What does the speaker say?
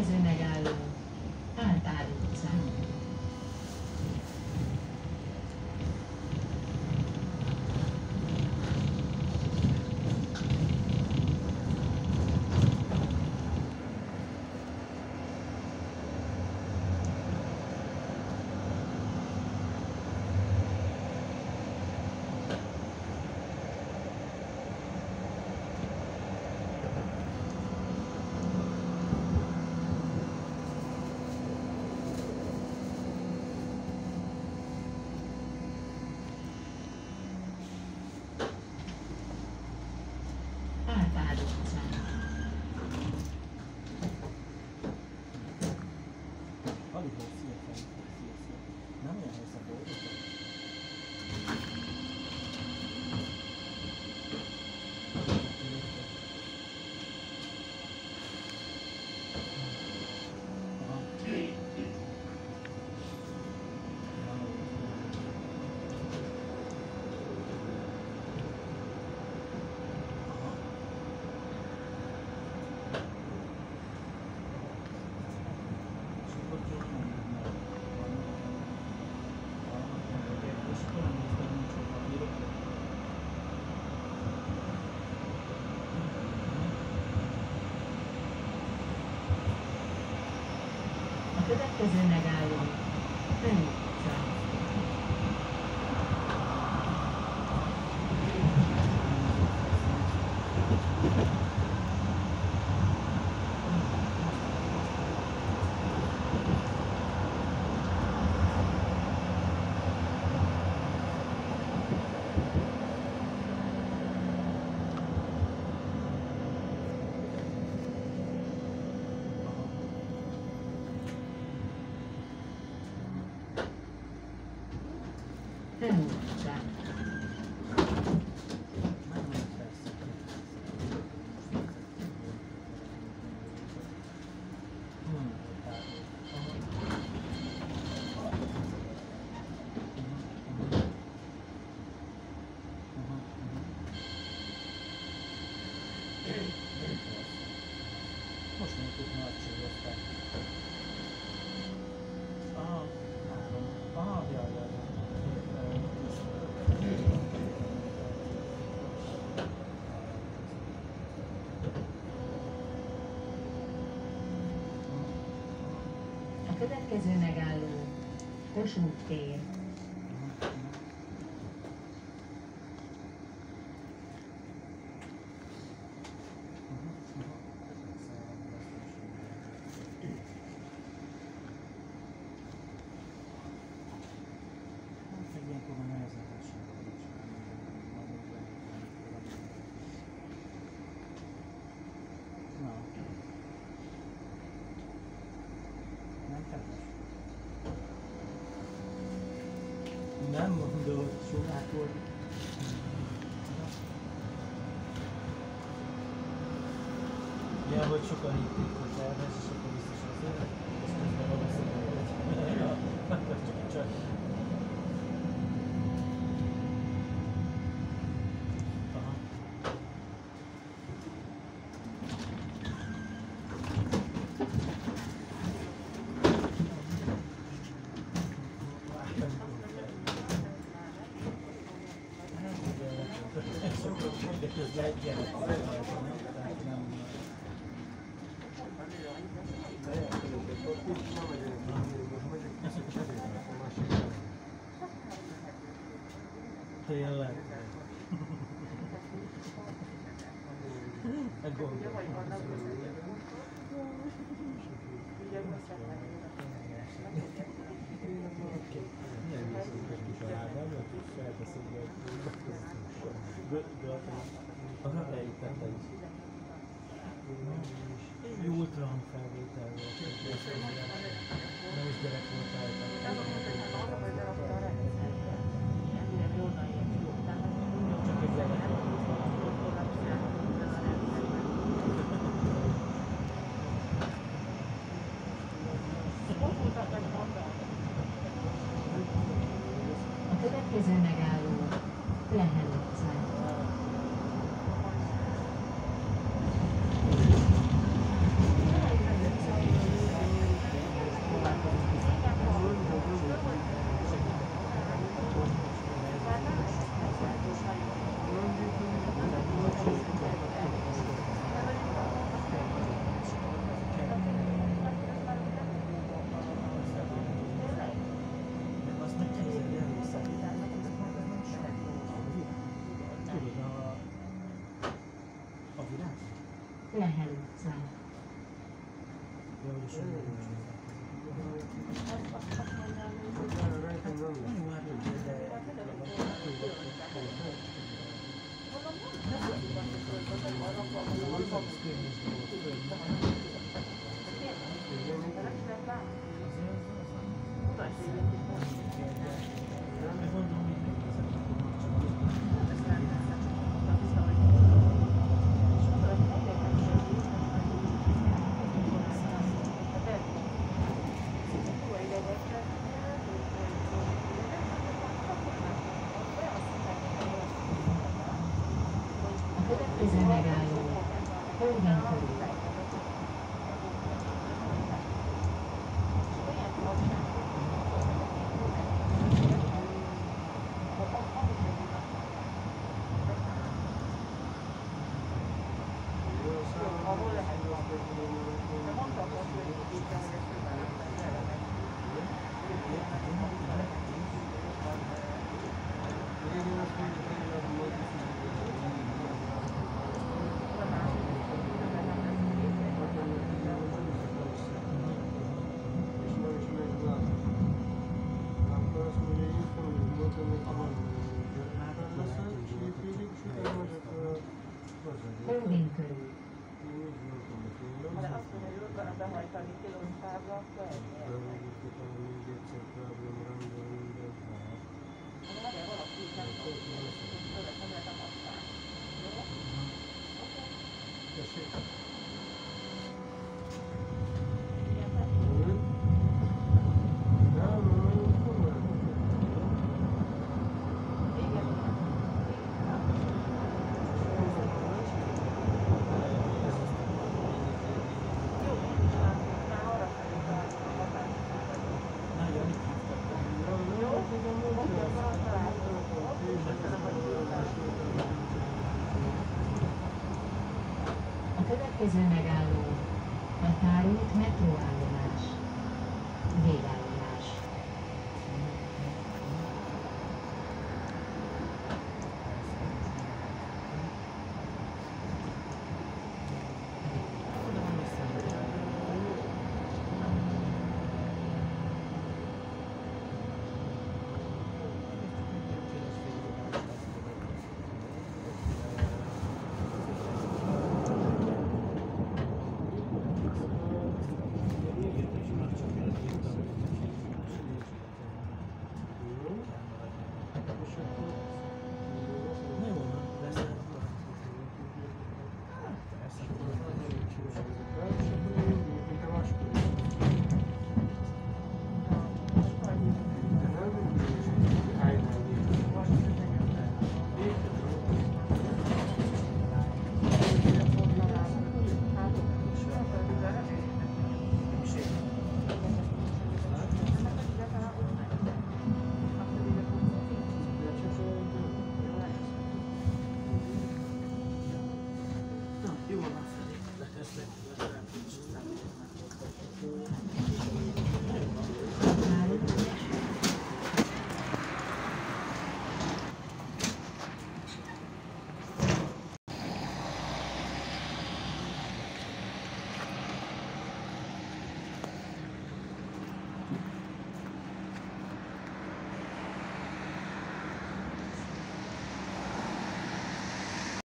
következő megálló Áltár people. A következő megálló 嗯。Következő megálló Kossuth tér. Na. Nem kedves. Nem mondod, sokákor. Ja, hogy sokan hitték, hogy terves, és akkor biztos azért, és közben valószínűleg, hogy ja, csak egy csak. Aha. De közben egy gyerek van, tehát nem... Tényleg. Egy. Milyen viszontos kis családban, hogy felteszik, hogy Eljutott is. Jó ultrahang felvétel volt. Nem is gyerek voltál. Csak egy gyerek volt. A következő megálló Nè, hành xài. Canada. következő megálló. A tárult metró